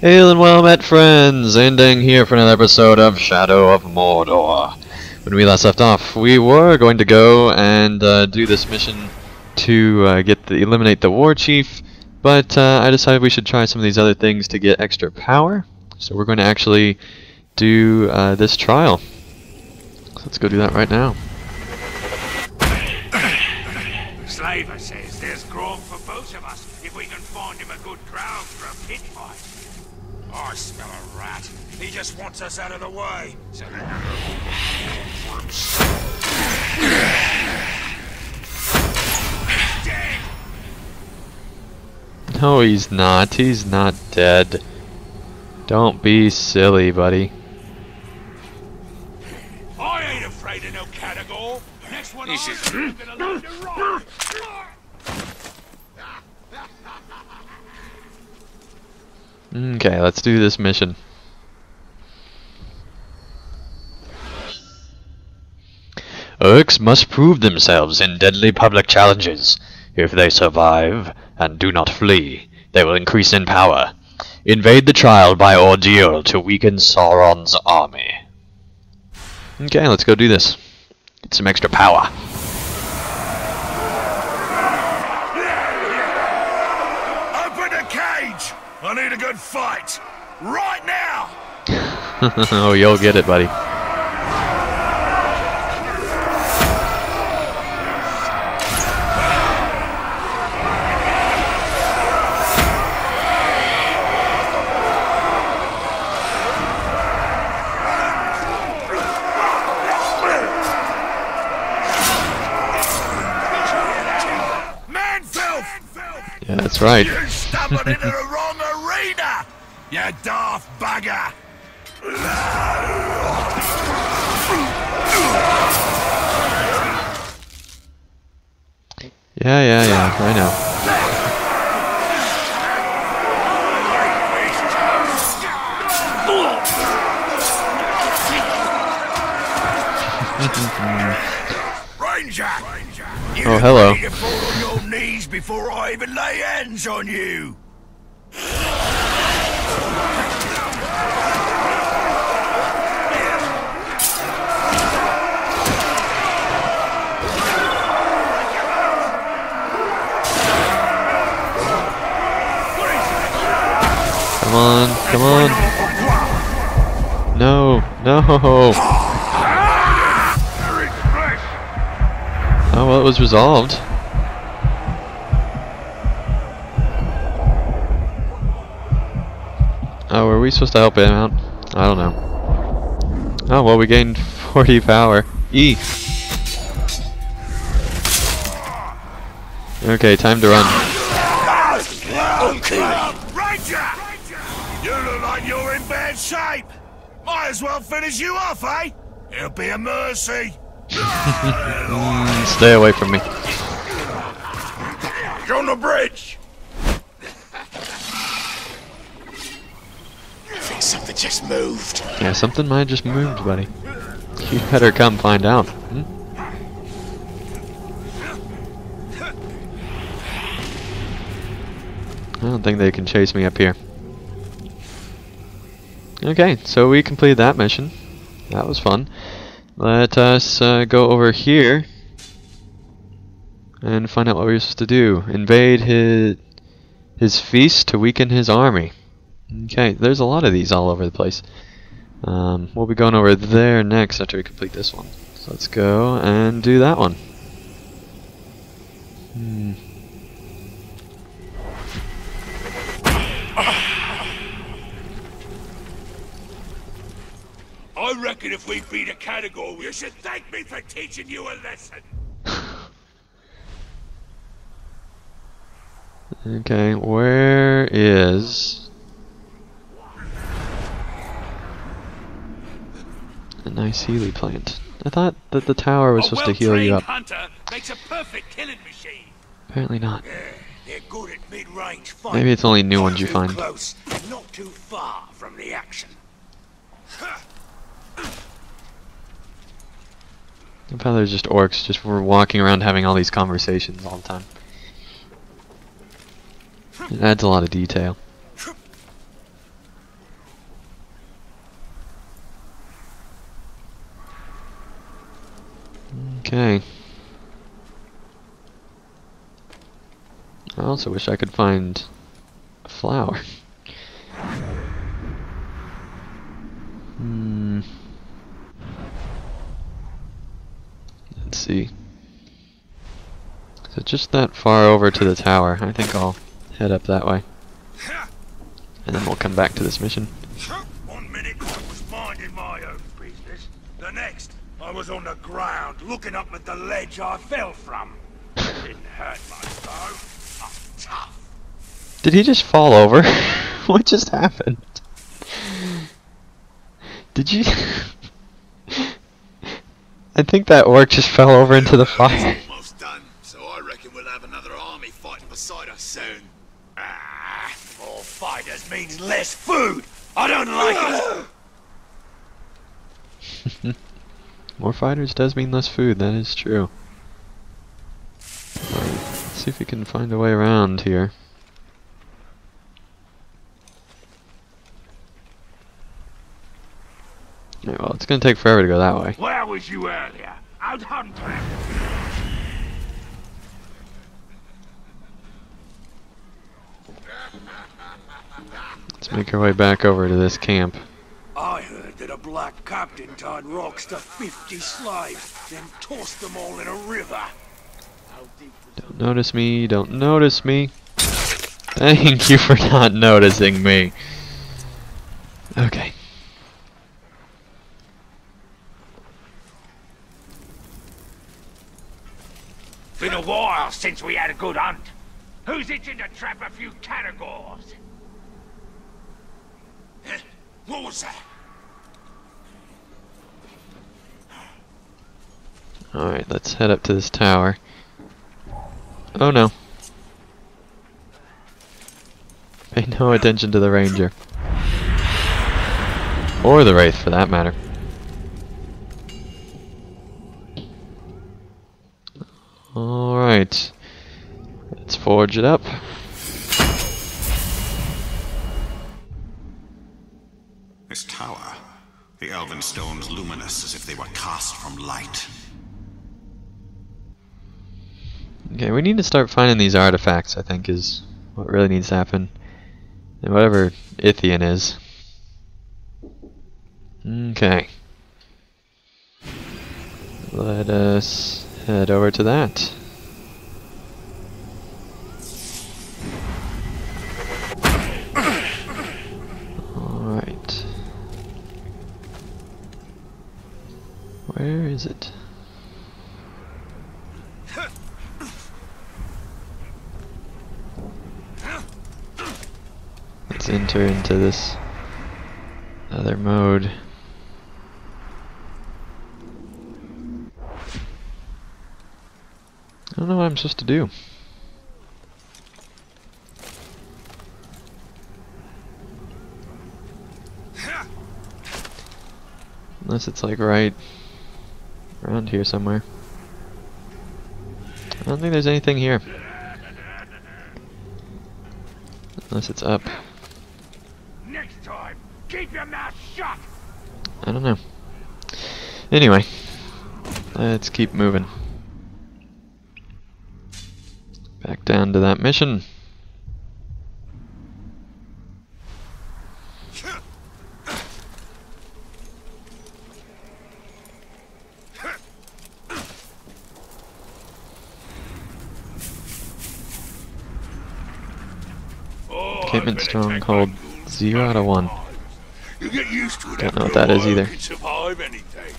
Hail and well met friends, Andang here for another episode of Shadow of Mordor. When we last left off, we were going to go and uh, do this mission to uh, get the eliminate the war chief, but uh, I decided we should try some of these other things to get extra power. So we're going to actually do uh, this trial. So let's go do that right now. Slaver says there's just wants us out of the way. So Dead. No, he's not. He's not dead. Don't be silly, buddy. I ain't afraid of no Caragor. Next one This I is- am gonna learn to ride. Okay, let's do this mission. Orcs must prove themselves in deadly public challenges. If they survive and do not flee, they will increase in power. Invade the trial by ordeal to weaken Sauron's army. Okay, let's go do this. Get some extra power. Open the cage! I need a good fight. Right now! oh, you'll get it, buddy. Yeah, that's right. You stumbled into the wrong arena! You daft bugger! Yeah, yeah, yeah, I know. Ranger! You Oh, hello. to fall on your knees before I even lay hands on you! Come on, come on. No, no. Was resolved. Oh, were we supposed to help him out? I don't know. Oh, well, we gained 40 power. E. Okay, time to run. Ranger! You look like you're in bad shape! Might as well finish you off, eh? It'll be a mercy! Mm, stay away from me. Get on the bridge! I think something just moved. Yeah, something might have just moved, buddy. You better come find out. Hmm? I don't think they can chase me up here. Okay, so we completed that mission. That was fun. Let us uh, go over here and find out what we're supposed to do. Invade his his feast to weaken his army. Okay, there's a lot of these all over the place. Um, we'll be going over there next after we complete this one. So let's go and do that one. Hmm. Reckon if we beat a category, you should thank me for teaching you a lesson! Okay, where is a nice Healy plant? I thought that the tower was A supposed to heal you up. hunter makes a perfect killing machine. Apparently not. They're good at mid-range fighting. Maybe it's only new ones you find. close, not too far from the action. I they're just orcs, just we're walking around having all these conversations all the time. It adds a lot of detail. Okay. I also wish I could find a flower. So just that far over to the tower. I think I'll head up that way. And then we'll come back to this mission. One minute I was minding my own business. The next, I was on the ground looking up at the ledge I fell from. Didn't hurt much though. I'm tough. Did he just fall over? what just happened? Did you... I think that orc just fell over into the fire. Almost done, so I reckon we'll have another army fighting beside us soon. Ah, more fighters means less food. I don't like it. More fighters does mean less food, that is true. Let's see if we can find a way around here. Yeah, well, it's gonna take forever to go that way. Where was you earlier? Out hunting. Let's make our way back over to this camp. I heard that a black captain tied rocks to 50 slaves, then tossed them all in a river. Don't notice me, don't notice me. Thank you for not noticing me. Okay. Been a while since we had a good hunt. Who's itching to trap a few caragors? What was that? Alright, let's head up to this tower. Oh no. Pay no attention to the ranger. Or the wraith, for that matter. Alright. Forge it up. This tower, the elven stones luminous as if they were cast from light. Okay, we need to start finding these artifacts, I think, is what really needs to happen. And whatever Ithildin is. Okay. Let us head over to that. Alright. Where is it? Let's enter into this other mode. I don't know what I'm supposed to do. Unless it's like right around here somewhere. I don't think there's anything here. Unless it's up. Keep your mouth shut. I don't know. Anyway, let's keep moving. Back down to that mission. Oh, Equipment Stronghold 0 out of 1. Don't know what that is either. You can survive anything.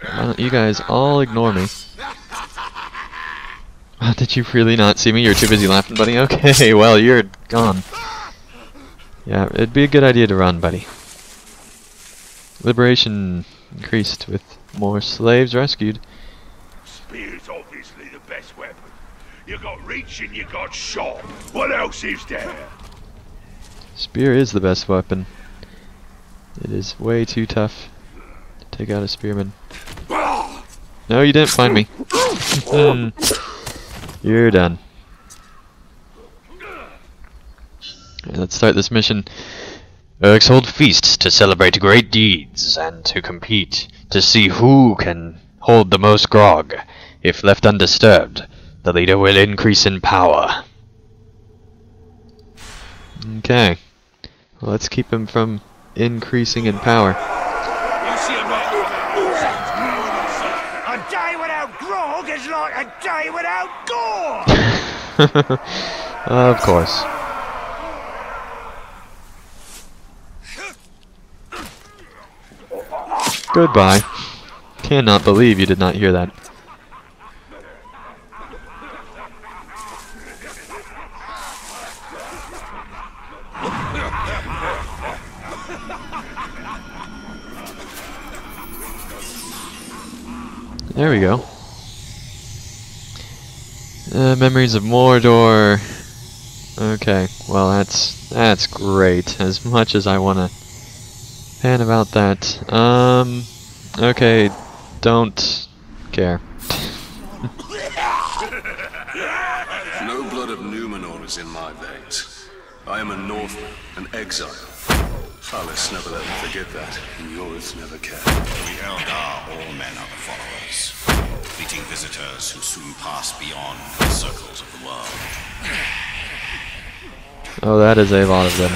Why don't you guys all ignore me? Oh, did you really not see me? You're too busy laughing, buddy? Okay, well, you're gone. Yeah, it'd be a good idea to run, buddy. Liberation increased with more slaves rescued. Spear's obviously the best weapon. You got reach and you got shot. What else is there? Spear is the best weapon. It is way too tough to take out a spearman. No, you didn't find me. Hmm. You're done. Okay, let's start this mission. Uruks hold feasts to celebrate great deeds and to compete to see who can hold the most grog. If left undisturbed, the leader will increase in power. Okay. Let's keep him from increasing in power. You see a man A day without grog is like a day without gore! of course. Goodbye. Cannot believe you did not hear that. There we go. Uh, memories of Mordor. Okay, well that's that's great. As much as I wanna pan about that. Um okay, don't care. No blood of Numenor is in my veins. I am a Northman, an exile. Alice never let me forget that, and yours never can. We Eldar, all men are the followers. Fleeting visitors who soon pass beyond the circles of the world. Oh, that is a lot of them.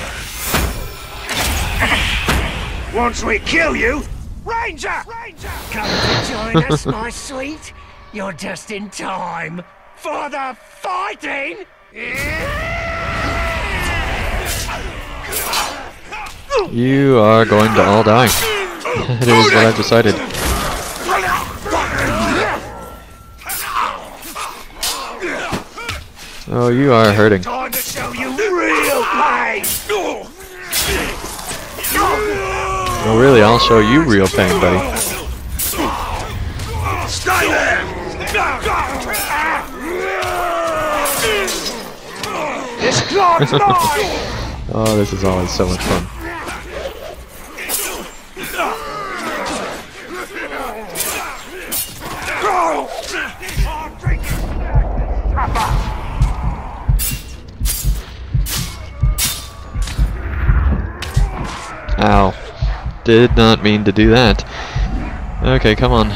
Once we kill you, Ranger! Ranger! Come to join us, my sweet. You're just in time. For the fighting! You are going to all die. That is what I've decided. Oh, you are hurting. Time to show you real pain! Well, really, I'll show you real pain, buddy. Stay there! This clock's mine! Oh, this is always so much fun. Did not mean to do that. Okay, come on.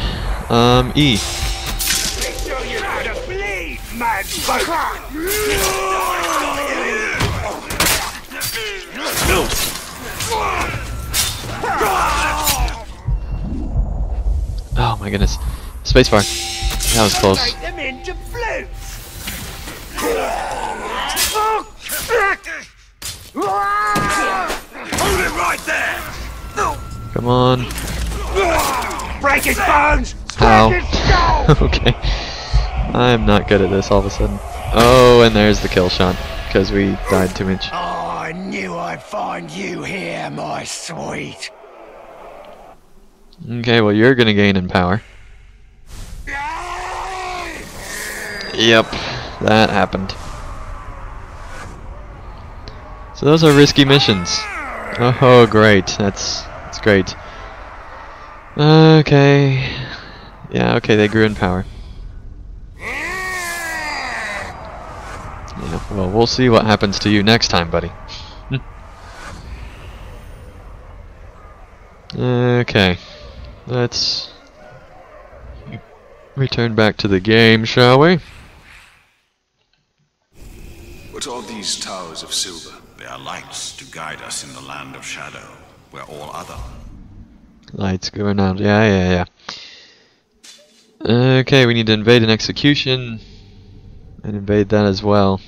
Um, E. Oh my goodness. Spacebar. That was close. Come on. Break his bones! Ow. Break his skull! okay. I'm not good at this all of a sudden. Oh, and there's the kill shot. Because we died too much. Oh, I knew I'd find you here, my sweet. Okay, well you're gonna gain in power. Yep, that happened. So those are risky missions. Oh, great. That's that's great. Okay. Yeah, okay, they grew in power. Yeah, well, we'll see what happens to you next time, buddy. Hmm. okay. Let's return back to the game, shall we? What are these towers of silver? They are lights to guide us in the land of shadow, where all other. Lights going out. Yeah, yeah, yeah. Okay, we need to invade an execution and invade that as well.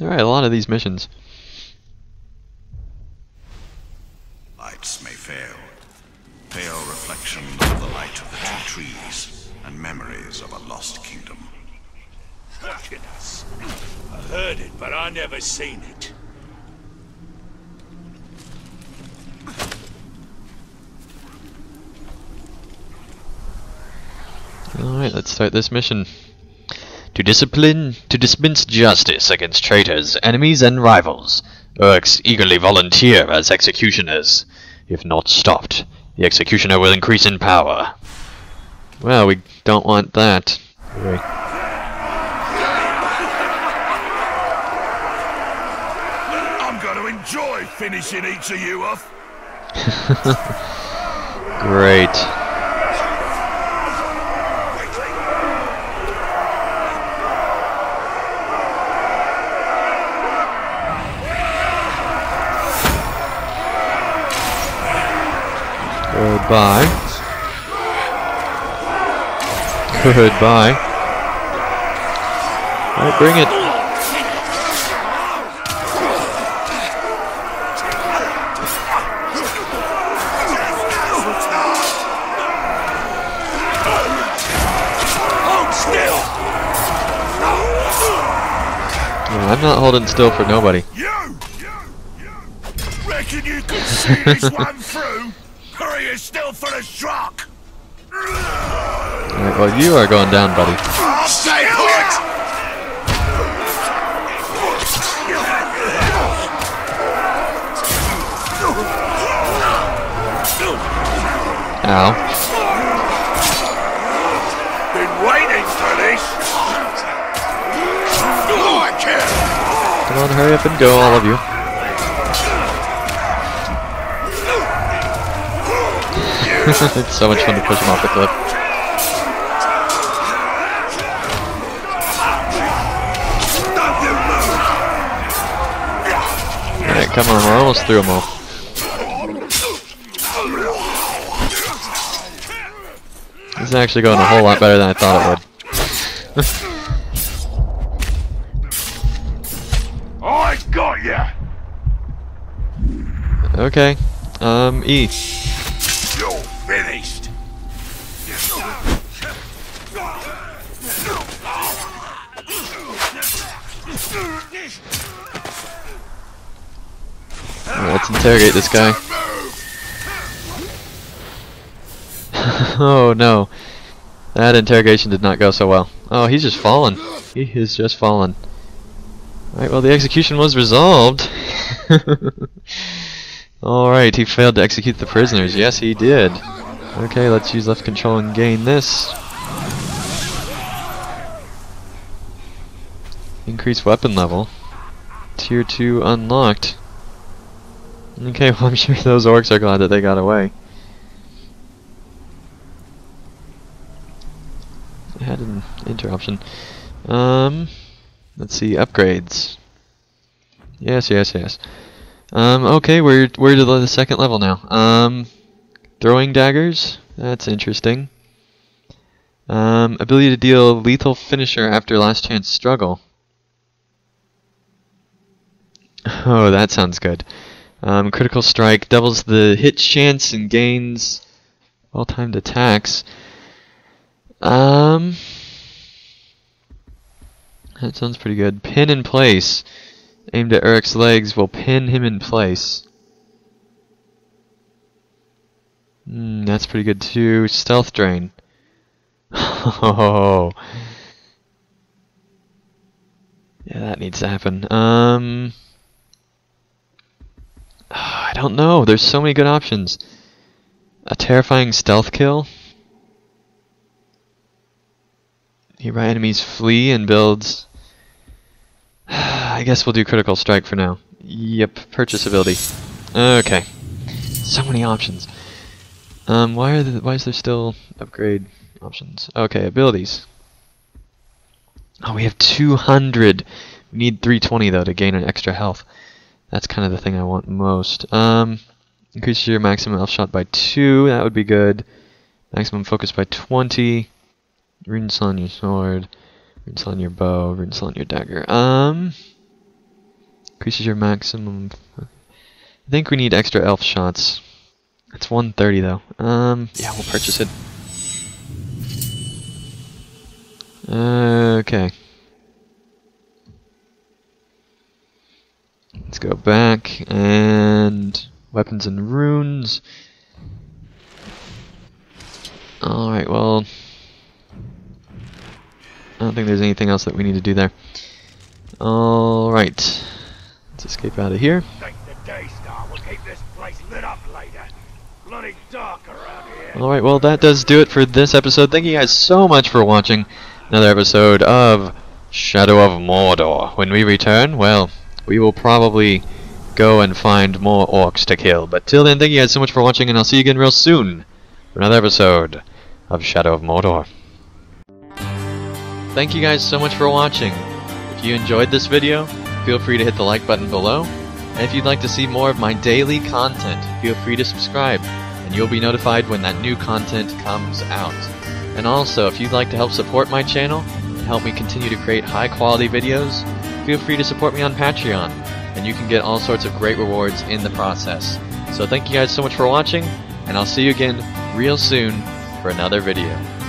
Alright, a lot of these missions. Lights may fail. Pale reflections of the light of the two trees, and memories of a lost kingdom. Look at us. I heard it, but I never seen it. Alright, let's start this mission. To discipline, to dispense justice against traitors, enemies, and rivals. Uruks eagerly volunteer as executioners. If not stopped, the executioner will increase in power. Well, we don't want that. I'm gonna enjoy finishing each of you off. Great. Goodbye. Goodbye. Alright, bring it. Still! I'm not holding still for nobody. You! You! You! Reckon you can see this one through? Or are you still full of shock? Alright, well, you are going down, buddy. Stay put! Ow. Been waiting for this! Come on, hurry up and go, all of you. It's so much fun to push him off the cliff. Alright, come on, we're almost through them all. This is actually going a whole lot better than I thought it would. I got ya! Okay. Um, E. Finished! Let's interrogate this guy. oh no. That interrogation did not go so well. Oh, he's just fallen. He is just fallen. Alright, well the execution was resolved. Alright, he failed to execute the prisoners. Yes, he did. Okay, let's use left control and gain this. Increase weapon level. Tier 2 unlocked. Okay, well I'm sure those orcs are glad that they got away. I had an interruption. Um, let's see, upgrades. Yes, yes, yes. Um, okay, we're we're to the second level now. Um, throwing daggers. That's interesting. Um, ability to deal lethal finisher after last chance struggle. Oh, that sounds good. Um, critical strike doubles the hit chance and gains well-timed attacks. Um, that sounds pretty good. Pin in place. Aimed at Uruk's legs will pin him in place. Hmm, that's pretty good too. Stealth drain. Oh. Yeah, that needs to happen. Um. I don't know. There's so many good options. A terrifying stealth kill. Nearby enemies flee and builds. I guess we'll do critical strike for now. Yep, purchase ability. Okay. So many options. Um, why are the, why is there still upgrade options? Okay, abilities. Oh, we have 200. We need 320 though to gain an extra health. That's kind of the thing I want most. Um, increase your maximum health shot by 2. That would be good. Maximum focus by 20. Runes on your sword. Runes on your bow. Runes on your dagger. Um, increases your maximum. I think we need extra elf shots. It's 130 though. Um, yeah, we'll purchase it. Okay. Let's go back and weapons and runes. Alright, well I don't think there's anything else that we need to do there. Alright. Let's escape out of here. Think the day star will keep this place lit up later. Bloody dark around here. Alright, well that does do it for this episode. Thank you guys so much for watching another episode of Shadow of Mordor. When we return, well, we will probably go and find more orcs to kill. But till then, thank you guys so much for watching, and I'll see you again real soon for another episode of Shadow of Mordor. Thank you guys so much for watching. If you enjoyed this video, feel free to hit the like button below. And if you'd like to see more of my daily content, feel free to subscribe and you'll be notified when that new content comes out. And also, if you'd like to help support my channel and help me continue to create high quality videos, feel free to support me on Patreon, and you can get all sorts of great rewards in the process. So thank you guys so much for watching, and I'll see you again real soon for another video.